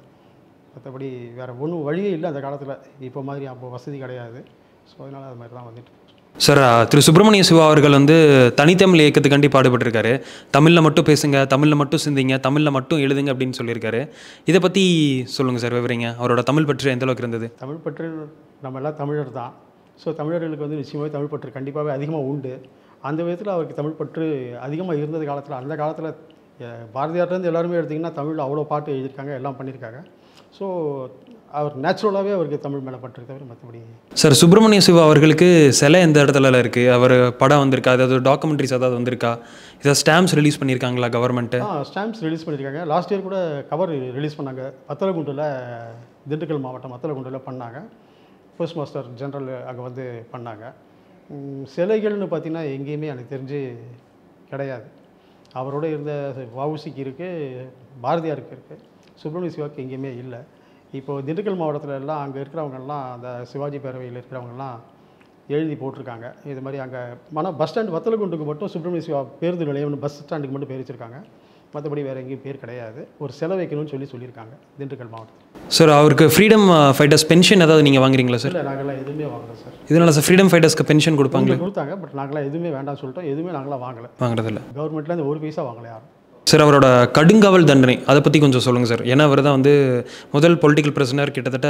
மற்றபடி வேறு ஒன்றும் வழியே இல்லை அந்த காலத்தில். இப்போ மாதிரி அப்போ வசதி கிடையாது. ஸோ அதனால் அது மாதிரி தான் வந்துட்டு சார் திரு சுப்பிரமணிய சிவா அவர்கள் வந்து தனித்தமிழ் இயக்கத்துக்காண்டி பாடுபட்டிருக்காரு. தமிழில் மட்டும் பேசுங்க தமிழில் மட்டும் சிந்திங்க தமிழில் மட்டும் எழுதுங்க அப்படின்னு சொல்லியிருக்காரு. இதை பற்றி சொல்லுங்கள் சார் விவரிங்க. அவரோட தமிழ் பற்று எந்த அளவுக்கு இருந்தது? தமிழ் பற்று நம்ம எல்லாம் தமிழர் தான். ஸோ தமிழர்களுக்கு வந்து நிச்சயமாக தமிழ் பற்று கண்டிப்பாகவே அதிகமாக உண்டு. அந்த விதத்தில் அவருக்கு தமிழ் பற்று அதிகமாக இருந்தது காலத்தில் அந்த காலத்தில் பாரதியார்லேருந்து எல்லாருமே எடுத்திங்கன்னா தமிழில் அவ்வளோ பாட்டு எழுதியிருக்காங்க எல்லாம் பண்ணியிருக்காங்க. ஸோ அவர் நேச்சுரலாகவே அவருக்கு தமிழ் மேலே பற்று தவிர மற்றபடி சார் சுப்பிரமணிய சிவா அவர்களுக்கு சிலை எந்த இடத்துல இருக்குது அவர் படம் வந்திருக்கா அதாவது டாக்குமெண்ட்ரிஸ் ஏதாவது வந்திருக்கா இதை ஸ்டாம்ப்ஸ் ரிலீஸ் பண்ணியிருக்காங்களா கவர்மெண்ட்டு ஆ ஸ்டாம்ப்ஸ் ரிலீஸ் பண்ணியிருக்காங்க லாஸ்ட் இயர் கூட கவர் ரிலீஸ் பண்ணாங்க வத்தலகுண்டில் திண்டுக்கல் மாவட்டம் வத்தலகுண்டில் பண்ணாங்க போஸ்ட் மாஸ்டர் ஜெனரல் அங்கே வந்து பண்ணாங்க சிலைகள்னு பார்த்தீங்கன்னா எங்கேயுமே எனக்கு தெரிஞ்சு கிடையாது அவரோட இருந்த வவுசிக்கு இருக்குது பாரதியாருக்கு இருக்குது சுப்பிரமணிய சிவாக்கு எங்கேயுமே இல்லை இப்போ திண்டுக்கல் மாவட்டத்தில் எல்லாம் அங்கே இருக்கிறவங்கெல்லாம் அந்த சிவாஜி பேரவையில் இருக்கிறவங்கெல்லாம் எழுதி போட்டிருக்காங்க. இது மாதிரி அங்கே ஆனால் பஸ் ஸ்டாண்ட் வத்தலகுண்டுக்கு மட்டும் சுப்பிரமணிய சிவா பேருந்து நிலையம்னு பஸ் ஸ்டாண்டுக்கு மட்டும் பேர் வச்சிருக்காங்க. மற்றபடி வேறு எங்கேயும் பேர் கிடையாது. ஒரு செலவு வைக்கணும்னு சொல்லி சொல்லியிருக்காங்க திண்டுக்கல் மாவட்டத்தில். சார் அவருக்கு ஃப்ரீடம் ஃபைட்டர்ஸ் பென்ஷன் ஏதாவது நீங்கள் வாங்குறீங்களா சார் இல்லை நாங்களாம் எதுவுமே வாங்கல சார் இதனால சார் ஃப்ரீடம் ஃபைட்டர்ஸ்க்கு பென்ஷன் உங்களுக்கு கொடுத்தாங்க பட் நாங்களாம் எதுவுமே வேண்டாம்னு சொல்லிட்டோம். எதுவுமே நாங்களாம் வாங்கலை. வாங்குறதில்ல. கவர்மெண்ட்லேருந்து ஒரு பைசா வாங்கலை யாரும். சார் அவரோட கடுங்காவல் தண்டனை அதை பற்றி கொஞ்சம் சொல்லுங்கள் சார். ஏன்னா அவர் தான் வந்து முதல் பொலிட்டிக்கல் பிரசனர் கிட்டத்தட்ட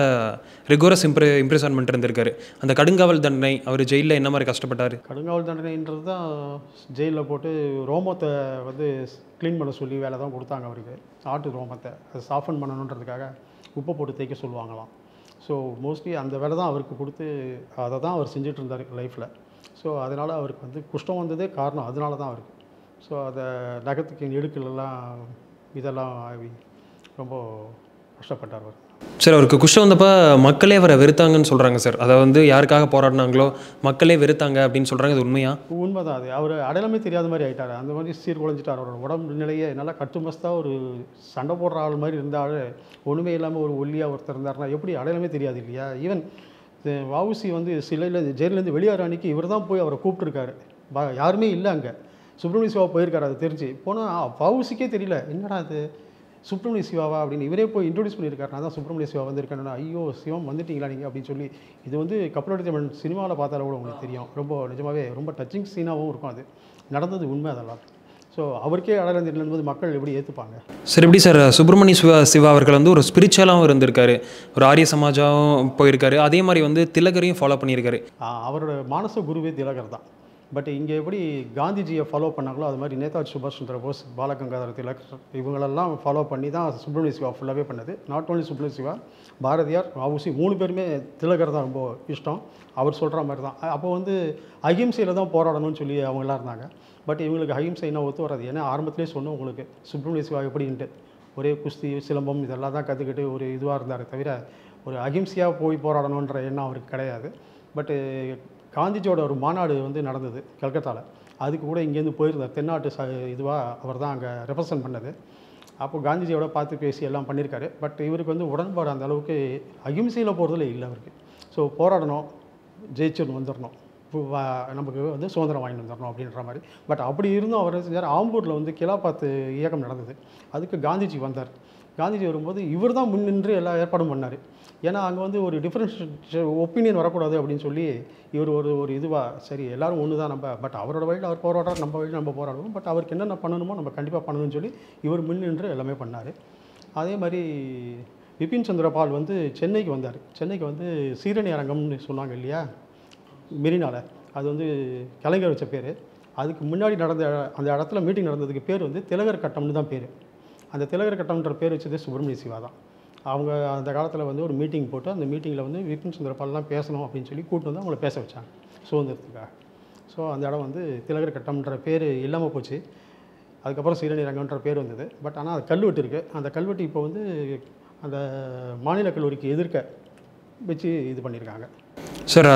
ரிகோரஸ் இம்ப்ரெ இம்ப்ரெசன்மெண்ட் இருந்திருக்காரு. அந்த கடுங்காவல் தண்டனை அவர் ஜெயிலில் என்ன மாதிரி கஷ்டப்பட்டார்? கடுங்காவல் தண்டனைன்றது தான் ஜெயிலில் போட்டு ரோமத்தை வந்து க்ளீன் பண்ண சொல்லி வேலை தான் கொடுத்தாங்க அவருக்கு. ஆட்டு ரோமத்தை. அதை சாஃபன் பண்ணணுன்றதுக்காக உப்பை போட்டு தேய்க்க சொல்லுவாங்களாம். ஸோ மோஸ்ட்லி அந்த வேலை தான் அவருக்கு கொடுத்து அதை தான் அவர் செஞ்சுட்டு இருந்தார் லைஃப்பில் ஸோ அதனால் அவருக்கு வந்து குஷ்டம் வந்ததே காரணம். அதனால தான் அவருக்கு. ஸோ அதை நகத்துக்கு இடுக்கலெல்லாம் இதெல்லாம் ஆகி ரொம்ப கஷ்டப்பட்டார் அவர். சார் அவருக்கு குஷ்டம் வந்தப்போ மக்களே அவரை வெறுத்தாங்கன்னு சொல்கிறாங்க சார். அதை வந்து யாருக்காக போராடினாங்களோ மக்களே வெறுத்தாங்க அப்படின்னு சொல்கிறாங்க இது உண்மையா? உண்மைதான் அது. அவர் அடையாளமே தெரியாத மாதிரி ஆயிட்டார். அந்த மாதிரி சீர்குலைஞ்சிட்டார் அவரோட உடம்பு நிலையே. நல்லா கட்டுமஸ்தாக ஒரு சண்டை போடுற ஆள் மாதிரி இருந்தால் ஒன்றுமே இல்லாமல் ஒரு ஒல்லியாக ஒருத்தர் இருந்தாருன்னா எப்படி அடையாளமே தெரியாது இல்லையா? ஈவன் வவுசி வந்து சிலையில் ஜெயிலேருந்து வெளியேற அன்னைக்கு இவர் தான் போய் அவரை கூப்பிட்டுருக்காரு. யாருமே இல்லை அங்கே. சுப்பிரமணிய சிவா போயிருக்காரு அது தெரிஞ்சு. போனால் வவுசிக்கே தெரியல. என்னடா அது சுப்பிரமணிய சிவாவா அப்படின்னு இவரே போய் இன்ட்ரோடியூஸ் பண்ணியிருக்காரு. நான் தான் சுப்பிரமணிய சிவா வந்திருக்கேன்னா ஐயோ சிவம் வந்துட்டீங்களா நீங்கள் அப்படின்னு சொல்லி இது வந்து கப்பலோட தமிழ் சினிமாவில் பார்த்தாலும் கூட உங்களுக்கு தெரியும். ரொம்ப நிஜமாவே ரொம்ப டச்சிங் சீனாகவும் இருக்கும் அது. நடந்தது உண்மை அதெல்லாம். ஸோ அவருக்கே அடையாளம் தெரியலன்போது மக்கள் எப்படி ஏற்றுப்பாங்க சார் எப்படி சார்? சுப்பிரமணிய சிவா சிவா அவர்கள் வந்து ஒரு ஸ்பிரிச்சுவலாகவும் இருந்திருக்காரு. ஒரு ஆரிய சமாஜாவும் போயிருக்காரு. அதே மாதிரி வந்து திலகரையும் ஃபாலோ பண்ணியிருக்காரு. அவரோட மானச குருவே திலகர் தான். பட் இங்கே எப்படி காந்திஜியை ஃபாலோ பண்ணாங்களோ அது மாதிரி நேதாஜி சுபாஷ் சந்திர போஸ் பாலகங்காதர திலக் இவங்களெல்லாம் ஃபாலோ பண்ணி தான் சுப்ரமணிய சிவா ஃபுல்லாகவே பண்ணது. நாட் ஓன்லி சுப்ரமணிய சிவா பாரதியார் வவுசி மூணு பேருமே திலகர் தான் ரொம்ப இஷ்டம். அவர் சொல்கிற மாதிரி தான். அப்போ வந்து அகிம்சையில் தான் போராடணும்னு சொல்லி அவங்களாம் இருந்தாங்க. பட் இவங்களுக்கு அகிம்சைனா ஒத்து வராது. ஏன்னா ஆரம்பத்திலே சொன்னோம் உங்களுக்கு சுப்ரமணிய சிவா எப்படின்ட்டு ஒரே குஸ்தி சிலம்பம் இதெல்லாம் தான் கற்றுக்கிட்டு ஒரு இதுவாக இருந்தார் தவிர ஒரு அகிம்சையாக போய் போராடணுன்ற எண்ணம் அவருக்கு கிடையாது. பட்டு காந்திஜியோட ஒரு மாநாடு வந்து நடந்தது கல்கத்தாவில் அதுக்கு கூட இங்கேருந்து போயிருந்தார். தென்னாட்டு ச இதுவாக அவர் தான் அங்கே ரெப்ரசன்ட் பண்ணது. அப்போ காந்திஜியோட பார்த்து பேசி எல்லாம் பண்ணியிருக்காரு பட் இவருக்கு வந்து உடன்பாடு அந்த அளவுக்கு அகிம்சையில் போகிறதுல இல்லை அவருக்கு. ஸோ போராடணும் ஜெயிச்சுன்னு வந்துடணும் நமக்கு வந்து சுதந்திரம் வாங்கி வந்துடணும் அப்படின்ற மாதிரி. பட் அப்படி இருந்தும் அவர் என்ன செஞ்சார்? ஆம்பூரில் வந்து கிலாபாத்து இயக்கம் நடந்தது. அதுக்கு காந்திஜி வந்தார். காந்திஜி வரும்போது இவர் தான் முன் நின்று எல்லா ஏற்பாடும் பண்ணார். ஏன்னா அங்கே வந்து ஒரு டிஃப்ரென்ஸ் ஒப்பீனியன் வரக்கூடாது அப்படின்னு சொல்லி இவர் ஒரு ஒரு இதுவாக சரி எல்லாரும் ஒன்று தான் நம்ம பட் அவரோட வழியில் அவர் போராடுறார் நம்ம வழியில் நம்ம போராடுவோம் பட் அவருக்கு என்னென்ன பண்ணணுமோ நம்ம கண்டிப்பாக பண்ணணும்னு சொல்லி இவர் முன் நின்று எல்லாமே பண்ணார். அதே மாதிரி விபின் சந்திரபால் வந்து சென்னைக்கு வந்தார். சென்னைக்கு வந்து சீரணி அரங்கம்னு சொன்னாங்க இல்லையா? மெரினால. அது வந்து கலைஞர் வச்ச பேர். அதுக்கு முன்னாடி நடந்த அந்த இடத்துல மீட்டிங் நடந்ததுக்கு பேர் வந்து திலகர் கட்டம்னு தான் பேர். அந்த திலகர் கட்டம்ன்ற பேர் வச்சது சுப்பிரமணிய சிவா தான். அவங்க அந்த காலத்தில் வந்து ஒரு மீட்டிங் போட்டு அந்த மீட்டிங்கில் வந்து விபின் சந்திரபால்லாம் பேசணும் அப்படின்னு சொல்லி கூப்பிட்டு வந்து அவங்கள பேச வச்சாங்க சுதந்திரத்துக்காக. ஸோ அந்த இடம் வந்து திலகர் கட்டம்ன்ற பேர் இல்லாமல் போச்சு. அதுக்கப்புறம் ஸ்ரீரணிரங்கன்ற பேர் வந்தது. பட் ஆனால் அது கல்வெட்டு இருக்குது அந்த கல்வெட்டு இப்போ வந்து அந்த மாநில கல்லூரிக்கு எதிர்க்க வச்சு இது பண்ணியிருக்காங்க சார்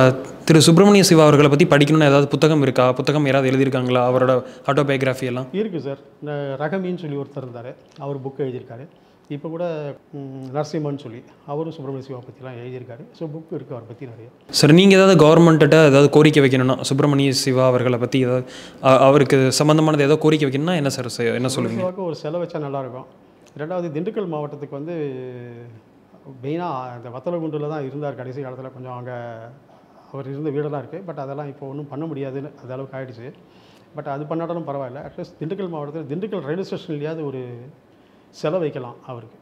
திரு சுப்பிரமணிய சிவா அவர்களை பற்றி படிக்கணும்னு ஏதாவது புத்தகம் இருக்கா? புத்தகம் யாராவது எழுதியிருக்காங்களா? அவரோட ஆட்டோபயோகிராஃபி எல்லாம்? இருக்குது சார் இந்த ரகமின்னு சொல்லி ஒருத்தர் இருந்தார். அவர் புக் எழுதியிருக்காரு. இப்போ கூட நரசிம்மன் சொல்லி அவரும் சுப்பிரமணிய சிவா பற்றிலாம் எழுதியிருக்காரு. ஸோ புக் இருக்குது அவரை பற்றி நிறைய. சார் நீங்கள் ஏதாவது கவர்மெண்ட்டிட்ட ஏதாவது கோரிக்கை வைக்கணும்னா சுப்பிரமணிய சிவா அவர்களை பற்றி ஏதாவது அவருக்கு சம்மந்தமானது ஏதாவது கோரிக்கை வைக்கணும்னா என்ன சார் என்ன சொல்லுவீங்க? ஒரு செலவு வச்சா நல்லாயிருக்கும். ரெண்டாவது திண்டுக்கல் மாவட்டத்துக்கு வந்து மெயினாக அந்த வத்தலகுண்டில் தான் இருந்தார். கடைசி காலத்தில் கொஞ்சம் அங்கே அவர் இருந்த வீடெல்லாம் இருக்குது பட் அதெல்லாம் இப்போ ஒன்றும் பண்ண முடியாதுன்னு அந்த அளவுக்கு ஆயிடுச்சு. பட் அது பண்ணாட்டாலும் பரவாயில்ல. அட்லீஸ்ட் திண்டுக்கல் மாவட்டத்தில் திண்டுக்கல் ரயில்வே ஸ்டேஷன்லேயாவது ஒரு செலவு வைக்கலாம் அவருக்கு.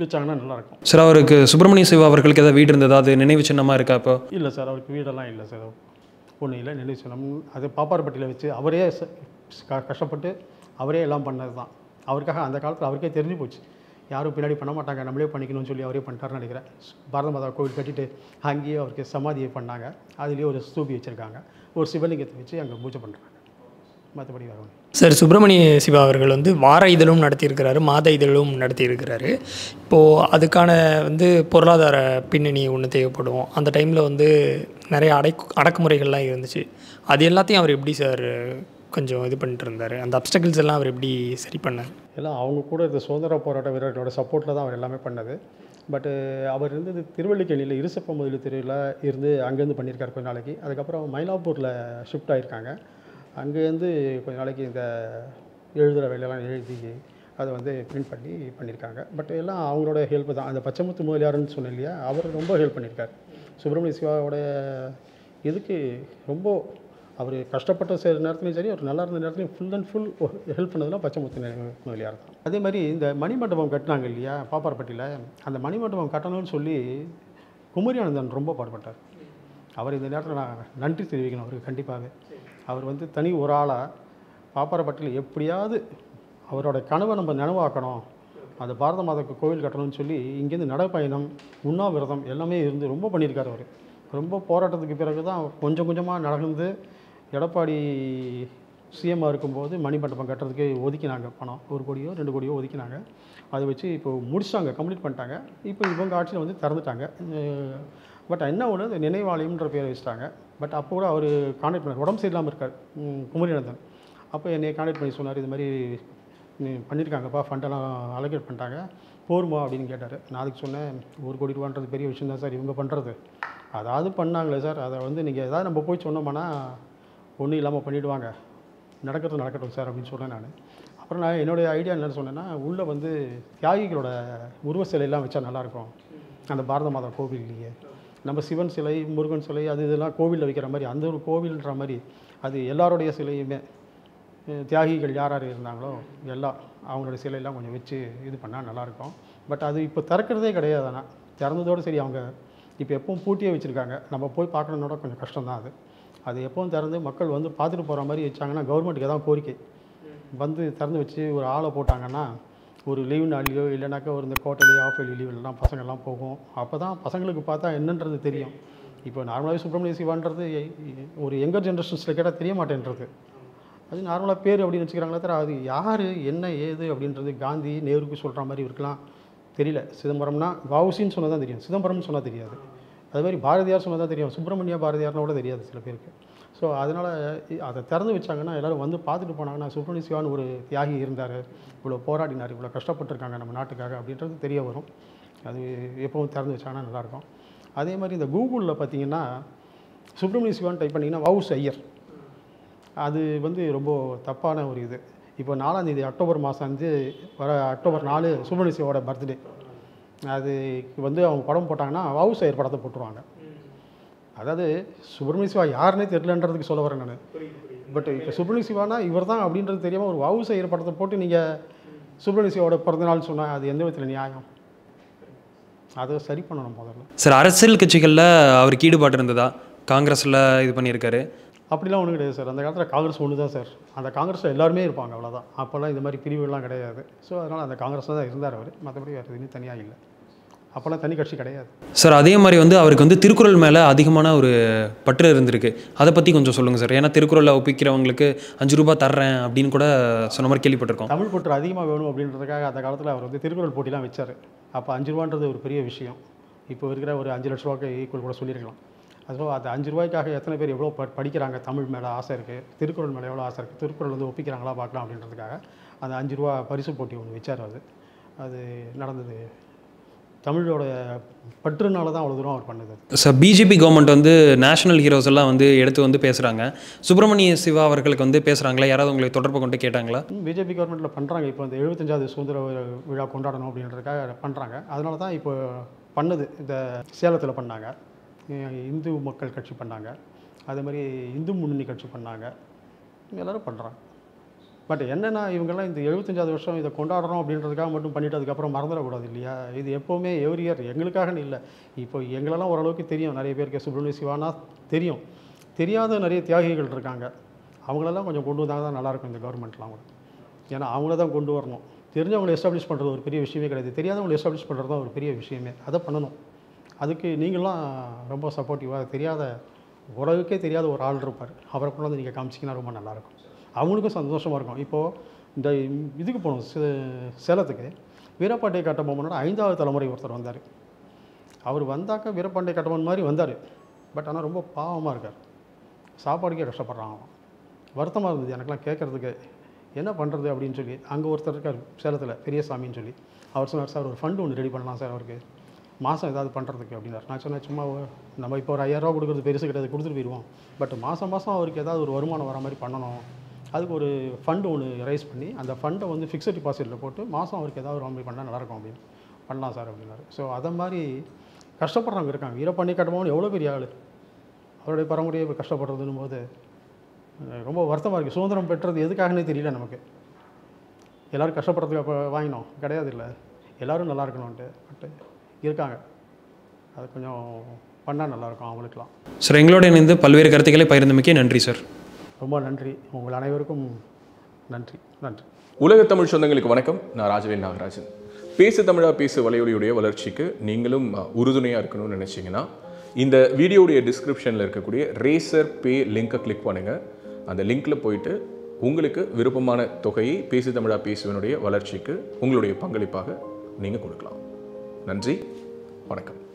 வச்சாங்கன்னா நல்லாயிருக்கும். சார் அவருக்கு சுப்பிரமணிய சிவா அவர்களுக்கு ஏதாவது வீடு இருந்ததா? அது நினைவு சின்னமாக இருக்கா இப்போ? இல்லை சார் அவருக்கு வீடெல்லாம் இல்லை சார். ஒன்றும் இல்லை நினைவு சின்னம். அது பாப்பாரப்பட்டியில் வச்சு அவரே கஷ்டப்பட்டு அவரே எல்லாம் பண்ணது தான் அவருக்காக அந்த காலத்தில் அவருக்கே தெரிஞ்சு போச்சு. யாரும் பின்னாடி பண்ண மாட்டாங்க. நம்மளே பண்ணிக்கணும்னு சொல்லி அவரே பண்ணிட்டாருன்னு நினைக்கிறேன். பாரத மாதா கோவில் கட்டிட்டு அங்கேயே அவருக்கு சமாதியை பண்ணாங்க. அதுலேயே ஒரு ஸ்தூபி வச்சுருக்காங்க. ஒரு சிவலிங்கத்தை வச்சு அங்கே பூஜை பண்ணுறாங்க மற்றபடி ஒன்றும் சார் சுப்பிரமணிய சிவா அவர்கள் வந்து வார இதழும் நடத்தியிருக்கிறாரு மாத இதழும் நடத்தியிருக்கிறாரு. இப்போது அதுக்கான வந்து பொருளாதார பின்னணி ஒன்று தேவைப்படும். அந்த டைமில் வந்து நிறைய அடை அடக்குமுறைகள்லாம் இருந்துச்சு. அது எல்லாத்தையும் அவர் எப்படி சார் கொஞ்சம் இது பண்ணிட்டு இருந்தார்? அந்த அப்டக்கிள்ஸ் எல்லாம் அவர் எப்படி சரி பண்ணார்? எல்லாம் அவங்க கூட இந்த சுதந்திர போராட்ட வீரர்களோட சப்போர்ட்டில் தான் அவர் எல்லாமே பண்ணது. பட்டு அவர் இருந்தது திருவள்ளிக்கேணியில் இருசப்ப முதலி தெருவில் இருந்து அங்கேருந்து பண்ணியிருக்காரு கொஞ்ச நாளைக்கு. அதுக்கப்புறம் மயிலாப்பூரில் ஷிஃப்ட் ஆகியிருக்காங்க அங்கேருந்து கொஞ்ச நாளைக்கு இந்த எழுதுகிற வேலையெல்லாம் எழுதி அதை வந்து பிரிண்ட் பண்ணி பண்ணியிருக்காங்க. பட் எல்லாம் அவங்களோட ஹெல்ப் தான். அந்த பச்சைமுத்து முதலியாருன்னு சொன்னேன் இல்லையா? அவர் ரொம்ப ஹெல்ப் பண்ணியிருக்கார். சுப்பிரமணிய சிவாவோட இதுக்கு ரொம்ப அவர் கஷ்டப்பட்ட சில நேரத்துலையும் சரி அவர் நல்லா இருந்த நேரத்துலையும் ஃபுல் அண்ட் ஃபுல் ஹெல்ப் பண்ணதெல்லாம் பச்சைமுத்து முதலியார் தான். அதே மாதிரி இந்த மணிமண்டபம் கட்டினாங்க இல்லையா பாப்பாரப்பட்டியில்? அந்த மணிமண்டபம் கட்டணும்னு சொல்லி குமரி ஆனந்தன் ரொம்ப பாடுபட்டார். அவர் இந்த நேரத்தில் நான் நன்றி தெரிவிக்கணும் அவருக்கு கண்டிப்பாகவே அவர் வந்து தனி ஒரு ஆளாக பாப்பாரப்பட்டியில் எப்படியாவது அவரோட கனவை நம்ம நினைவாக்கணும். அந்த பாரத மாதாக்கு கோவில் கட்டணும்னு சொல்லி இங்கேருந்து நடைப்பயணம் உண்ணாவிரதம் எல்லாமே இருந்து ரொம்ப பண்ணியிருக்கார் அவர். ரொம்ப போராட்டத்துக்கு பிறகு தான் கொஞ்சம் கொஞ்சமாக நடந்து எடப்பாடி சிஎம்மாக இருக்கும்போது மணிமண்டபம் கட்டுறதுக்கு ஒதுக்கினாங்க பணம். ஒரு கோடியோ ரெண்டு கோடியோ ஒதுக்கினாங்க. அதை வச்சு இப்போ முடிச்சிட்டாங்க கம்ப்ளீட் பண்ணிட்டாங்க. இப்போ இவங்க ஆட்சியில் வந்து திறந்துட்டாங்க. பட் என்ன ஒன்று இந்த நினைவாலயம்ன்ற பேர் வச்சுட்டாங்க. பட் அப்போ கூட அவர் கான்டாக்ட் பண்ணார். உடம்பு சரியில்லாமல் இருக்கார். குமரிநந்தன் அப்போ என்னை கான்டாக்ட் பண்ணி சொன்னார் இது மாதிரி பண்ணியிருக்காங்கப்பா ஃபண்டெல்லாம் அலோகேட் பண்ணிட்டாங்க. போருமா? அப்படின்னு கேட்டார். நான் அதுக்கு சொன்னேன் ஒரு கோடி ரூபான்றது பெரிய விஷயம் தான் சார். இவங்க பண்ணுறது அதாவது பண்ணாங்களே சார். அதை வந்து நீங்கள் ஏதாவது நம்ம போய் சொன்னோம்னா ஒன்றும் இல்லாமல் பண்ணிவிடுவாங்க நடக்கிறது நடக்கட்டும் சார் அப்படின்னு சொன்னேன் நான். அப்புறம் நான் என்னுடைய ஐடியா என்னென்னு சொன்னேன்னா உள்ளே வந்து தியாகிகளோட உருவ சிலையெல்லாம் வச்சா நல்லாயிருக்கும் அந்த பாரத மாதா கோவில்லையே. நம்ம சிவன் சிலை முருகன் சிலை அது இதெல்லாம் கோவிலில் வைக்கிற மாதிரி அந்த ஒரு கோவில்ன்ற மாதிரி அது எல்லாருடைய சிலையுமே. தியாகிகள் யார் யார் இருந்தாங்களோ எல்லாம் அவங்களோட சிலையெல்லாம் கொஞ்சம் வச்சு இது பண்ணால் நல்லாயிருக்கும் பட் அது இப்போ திறக்கிறதே கிடையாது ஆனால் திறந்ததோடு சரி அவங்க இப்போ எப்பவும் பூட்டியே வச்சுருக்காங்க. நம்ம போய் பார்க்கணுன்னோட கொஞ்சம் கஷ்டம் தான் அது. அது எப்பவும் திறந்து மக்கள் வந்து பார்த்துட்டு போகிற மாதிரி வச்சாங்கன்னா கவர்மெண்ட்டுக்கு தான் கோரிக்கை. வந்து திறந்து வச்சு ஒரு ஆளை போட்டாங்கன்னா ஒரு லீவ் நாள்லையோ இல்லைனாக்கா ஒரு இந்த கோட்டையிலையோ ஆஃப் லீவ் லீவ்லாம் பசங்கள்லாம் போகும். அப்போ தான் பசங்களுக்கு பார்த்தா என்னன்றது தெரியும். இப்போ நார்மலாகவே சுப்பிரமணிய சிவான்றது ஒரு எங்கர் ஜென்ரேஷன்ஸில் கேட்டால் தெரிய மாட்டேன்றது. அது நார்மலாக பேர் அப்படின்னு வச்சுக்கிறாங்களே தவிர அது யார் என்ன ஏது அப்படின்றது காந்தி நேருக்கு சொல்கிற மாதிரி இருக்கலாம். தெரியல. சிதம்பரம்னா வவுசின்னு சொன்னால் தான் தெரியும். சிதம்பரம்னு சொன்னால் தெரியாது. அது மாதிரி பாரதியார் சொன்னால் தான் தெரியும். சுப்பிரமணிய பாரதியார்னு கூட தெரியாது சில பேருக்கு. ஸோ அதனால் அதை திறந்து வச்சாங்கன்னா எல்லோரும் வந்து பார்த்துட்டு போனாங்கன்னா சுப்பிரமணிய சிவான் ஒரு தியாகி இருந்தார். இவ்வளோ போராடினார் இவ்வளோ கஷ்டப்பட்டிருக்காங்க நம்ம நாட்டுக்காக அப்படின்றது தெரிய வரும். அது எப்பவும் திறந்து வச்சாங்கன்னா நல்லாயிருக்கும். அதே மாதிரி இந்த கூகுளில் பார்த்தீங்கன்னா சுப்பிரமணிய சிவான் டைப் பண்ணிங்கன்னா வவுஸ் ஐயர் அது வந்து ரொம்ப தப்பான ஒரு இது. இப்போ நாலாம் தேதி அக்டோபர் மாதம் வந்து வர அக்டோபர் நாலு சுப்பிரமணிய சிவாவோட பர்த்டே அது வந்து அவங்க படம் போட்டாங்கன்னா வவுஸ் ஐயர் படத்தை போட்டுருவாங்க. அதாவது சுப்பிரமணிய சிவா யாருன்னே தெரியலன்றதுக்கு சொல்ல வரேன் நான். பட் இப்போ சுப்பிரமணிய சிவானா இவர் தான் அப்படின்றது தெரியாமல் ஒரு வவுஸ் ஐயர் படத்தை போட்டு நீங்கள் சுப்பிரமணிய சிவாவோட பிறந்தநாள் சொன்னால் அது எந்த விதத்தில் நியாயம்? அதை சரி பண்ணணும் முதல்ல. சார் அரசியல் கட்சிகளில் அவருக்கு ஈடுபாடு இருந்ததா? காங்கிரஸில் இது பண்ணியிருக்காரு. அப்படிலாம் ஒன்றும் கிடையாது சார். அந்த காலத்தில் காங்கிரஸ் ஒன்று தான் சார். அந்த காங்கிரஸில் எல்லாருமே இருப்பாங்க அவ்வளோதான் அப்போல்லாம் இந்த மாதிரி பிரிவுலாம் கிடையாது. ஸோ அதனால் அந்த காங்கிரஸில் தான் இருந்தார் அவர். மற்றபடி வேறு எதுவும் தனியாக இல்லை. அப்போல்லாம் தனி கட்சி கிடையாது. சார் அதே மாதிரி வந்து அவருக்கு வந்து திருக்குறள் மேலே அதிகமான ஒரு பற்று இருந்திருக்கு. அதை பற்றி கொஞ்சம் சொல்லுங்கள் சார். ஏன்னா திருக்குறளை ஒப்பிக்கிறவங்களுக்கு அஞ்சு ரூபாய் தர்றேன் அப்படின்னு கூட சொன்ன மாதிரி கேள்விப்பட்டிருக்கோம். தமிழ் பற்று அதிகமாக வேணும் அப்படின்றதுக்காக அந்த காலத்தில் அவர் வந்து திருக்குறள் போட்டிலாம் வச்சார். அப்போ அஞ்சு ரூபான்றது ஒரு பெரிய விஷயம். இப்போ இருக்கிற ஒரு அஞ்சு லட்ச ரூபாய்க்கு ஈக்குவல் கூட சொல்லியிருக்கலாம். அதுவும் அது அஞ்சு ரூபாய்க்காக எத்தனை பேர் எவ்வளோ ப- படிக்கிறாங்க? தமிழ் மேலே ஆசை இருக்குது திருக்குறள் மேலே எவ்வளோ ஆசை இருக்குது திருக்குறள் வந்து ஒப்பிக்கிறாங்களா பார்க்கலாம் அப்படின்றதுக்காக அந்த அஞ்சு ரூபா பரிசு போட்டி ஒன்று வச்சார் அது அது நடந்தது. தமிழோட பற்றுனால தான் அவ்வளோ தூரம் அவர் பண்ணுது. சார் பிஜேபி கவர்மெண்ட் வந்து நேஷனல் ஹீரோஸ் எல்லாம் வந்து எடுத்து வந்து பேசுகிறாங்க சுப்பிரமணிய சிவா அவர்களுக்கு வந்து பேசுகிறாங்களா யாராவது உங்களை தொடர்பு கொண்டு கேட்டாங்களா? பிஜேபி கவர்மெண்ட்டில் பண்ணுறாங்க இப்போ இந்த எழுபத்தஞ்சாவது சுதந்திர விழா கொண்டாடணும் அப்படின்றதுக்காக பண்ணுறாங்க அதனால தான் இப்போ பண்ணது. இந்த சேலத்தில் பண்ணாங்க. இந்து மக்கள் கட்சி பண்ணாங்க. அதே மாதிரி இந்து முன்னணி கட்சி பண்ணாங்க. எல்லோரும் பண்ணுறாங்க பட் என்னென்னா இவங்கெல்லாம் இந்த எழுபத்தஞ்சாவது வருஷம் இதை கொண்டாடுறோம் அப்படின்றதுக்காக மட்டும் பண்ணிட்டு அதுக்கப்புறம் மறந்துடக்கூடாது இல்லையா? இது எப்போவுமே எவ்ரி இயர் எங்களுக்காகன்னு இல்லை. இப்போ எங்களெல்லாம் ஓரளவுக்கு தெரியும். நிறைய பேருக்கு சுப்பிரமணிய சிவானா தெரியும். தெரியாத நிறைய தியாகிகள் இருக்காங்க. அவங்களெல்லாம் கொஞ்சம் கொண்டு வந்தால் தான் நல்லாயிருக்கும் இந்த கவர்மெண்ட்லாம் கூட. ஏன்னா அவங்கள தான் கொண்டு வரணும். தெரிஞ்சவங்களை எஸ்டாப்ளிஷ் பண்ணுறது ஒரு பெரிய விஷயமே கிடையாது. தெரியாதவங்களை எஸ்டாப்ளிஷ் பண்ணுறது தான் ஒரு பெரிய விஷயமே. அதை பண்ணணும். அதுக்கு நீங்களாம் ரொம்ப சப்போர்ட்டிவாக தெரியாத உறவுக்கே தெரியாத ஒரு ஆள் இருப்பார். அவரை கொண்டு வந்து நீங்கள் காமிச்சிங்கன்னா ரொம்ப நல்லாயிருக்கும். அவங்களுக்கும் சந்தோஷமாக இருக்கும். இப்போது இந்த இதுக்கு போகணும் சே- சேலத்துக்கு. வீரபாண்டிய கட்டபொம்மனோட ஐந்தாவது தலைமுறை ஒருத்தர் வந்தார். அவர் வந்தாக்க வீரபாண்டிய கட்டபொம்மன் மாதிரி வந்தார். பட் ஆனால் ரொம்ப பாவமாக இருக்கார். சாப்பாடுக்கே கஷ்டப்படுறாங்க வருத்தமாக இருந்தது எனக்கெல்லாம் கேட்குறதுக்கு. என்ன பண்ணுறது அப்படின்னு சொல்லி அங்கே ஒருத்தர் இருக்கார் சேலத்தில் பெரியசாமின்னு சொல்லி. அவர் சொன்னார் சார் ஒரு ஃபண்டு ஒன்று ரெடி பண்ணலாம் சார் அவருக்கு. மாதம் ஏதாவது பண்ணுறதுக்கு அப்படின்னார். நான் சொன்னேன் சும்மா நம்ம இப்போ ஒரு ஐயாயிரரூவா கொடுக்குறது பெருசு கிடையாது கொடுத்துட்டு போயிடுவோம் பட் மாதம் மாதம் அவருக்கு ஏதாவது ஒரு வருமானம் வர மாதிரி பண்ணணும். அதுக்கு ஒரு ஃபண்டு ஒன்று ரைஸ் பண்ணி அந்த ஃபண்டை வந்து ஃபிக்ஸட் டிபாசிட்டில் போட்டு மாதம் அவருக்கு ஏதாவது ஒரு மாதிரி பண்ணால் நல்லாயிருக்கும் அப்படின்னு பண்ணலாம் சார் அப்படின்னாரு. ஸோ அதை மாதிரி கஷ்டப்படுறவங்க இருக்காங்க. வீரப்பாண்டி கட்டபொம்மன் எவ்வளோ பெரிய ஆள். அவருடைய பரம்பரையை இப்ப கஷ்டப்படுறதுன்னும் போது ரொம்ப வருத்தமாக இருக்குது சுதந்திரம் பெற்றது எதுக்காகனே தெரியல நமக்கு. எல்லோரும் கஷ்டப்படுறதுக்கு அப்போ வாங்கினோம். கிடையாது இல்லை. எல்லோரும் நல்லா இருக்கணும்ன்ட்டு. பட்டு இருக்காங்க. அது கொஞ்சம் பண்ணால் நல்லாயிருக்கும் அவங்களுக்குலாம் சார் எங்களோட இணைந்து பல்வேறு கருத்துக்களை பகிர்ந்தமைக்கே நன்றி சார். ரொம்ப நன்றி. உங்கள் அனைவருக்கும் நன்றி. நன்றி. உலக தமிழ் சொந்தங்களுக்கு வணக்கம். நான் ராஜவேல் நாகராஜன். பேசு தமிழா பேசு வலையொலியுடைய வளர்ச்சிக்கு நீங்களும் உறுதுணையாக இருக்கணும்னு நினச்சிங்கன்னா இந்த வீடியோடைய டிஸ்கிரிப்ஷனில் இருக்கக்கூடிய ரேசர் பே லிங்கை கிளிக் பண்ணுங்கள் அந்த லிங்க்கில் போயிட்டு உங்களுக்கு விருப்பமான தொகையை பேசு தமிழா பேசுவனுடைய வளர்ச்சிக்கு உங்களுடைய பங்களிப்பாக நீங்கள் கொடுக்கலாம். நன்றி. வணக்கம்.